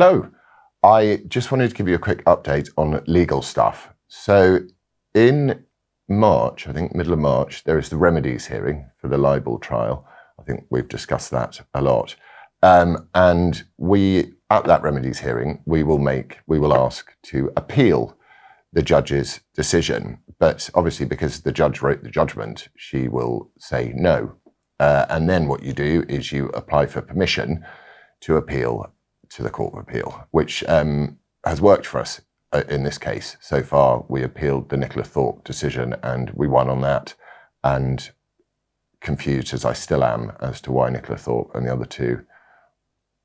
Hello. I just wanted to give you a quick update on legal stuff. So, in March, I think middle of March, there is the remedies hearing for the libel trial. I think we've discussed that a lot. Um, and we, at that remedies hearing, we will make, we will ask to appeal the judge's decision. But obviously, because the judge wrote the judgment, she will say no. Uh, and then what you do is you apply for permission to appeal to the Court of Appeal, which um, has worked for us uh, in this case. So far, we appealed the Nicola Thorp decision and we won on that. And confused as I still am as to why Nicola Thorp and the other two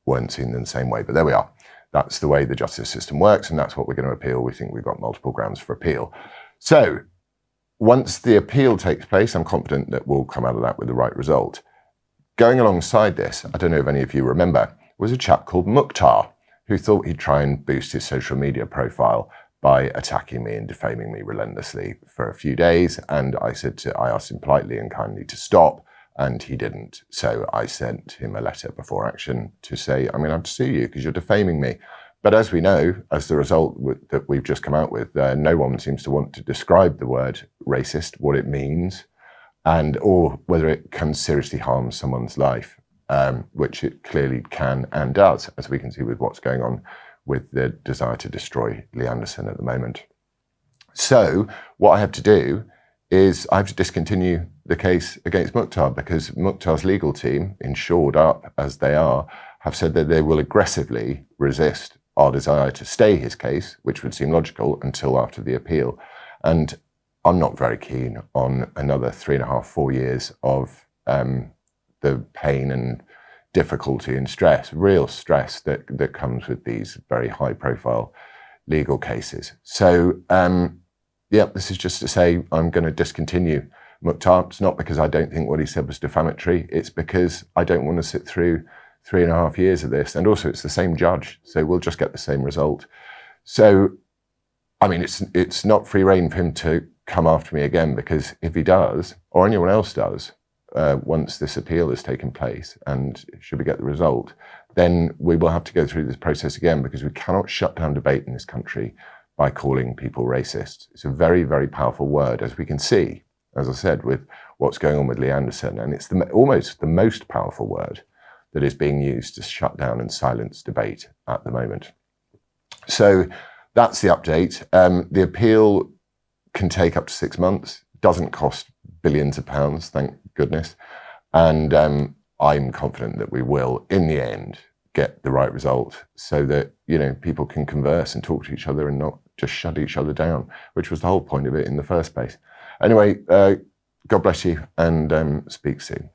weren't seen in the same way. But there we are. That's the way the justice system works, and that's what we're going to appeal. We think we've got multiple grounds for appeal. So, once the appeal takes place, I'm confident that we'll come out of that with the right result. Going alongside this, I don't know if any of you remember, was a chap called Mukhtar who thought he'd try and boost his social media profile by attacking me and defaming me relentlessly for a few days. And I said to, I asked him politely and kindly to stop, and he didn't. So I sent him a letter before action to say, I'm going to have to sue you because you're defaming me. But as we know, as the result that we've just come out with, uh, no one seems to want to describe the word racist, what it means, and or whether it can seriously harm someone's life um, which it clearly can and does, as we can see with what's going on with the desire to destroy Lee Anderson at the moment. So, what I have to do is I have to discontinue the case against Mukhtar because Mukhtar's legal team, insured up as they are, have said that they will aggressively resist our desire to stay his case, which would seem logical until after the appeal. And I'm not very keen on another three and a half, four years of um, the pain and difficulty and stress, real stress that, that comes with these very high profile legal cases. So, um, yeah, this is just to say I'm going to discontinue Mukhtar. It's not because I don't think what he said was defamatory, it's because I don't want to sit through three and a half years of this. And also, it's the same judge, so we'll just get the same result. So, I mean, it's it's not free reign for him to come after me again because if he does, or anyone else does, uh, once this appeal has taken place and should we get the result, then we will have to go through this process again because we cannot shut down debate in this country by calling people racist. It's a very, very powerful word, as we can see, as I said, with what's going on with Lee Anderson. And it's the, almost the most powerful word that is being used to shut down and silence debate at the moment. So that's the update. Um, the appeal can take up to six months, doesn't cost billions of pounds, thank goodness. And um, I'm confident that we will, in the end, get the right result so that, you know, people can converse and talk to each other and not just shut each other down, which was the whole point of it in the first place. Anyway, uh, God bless you and um, speak soon.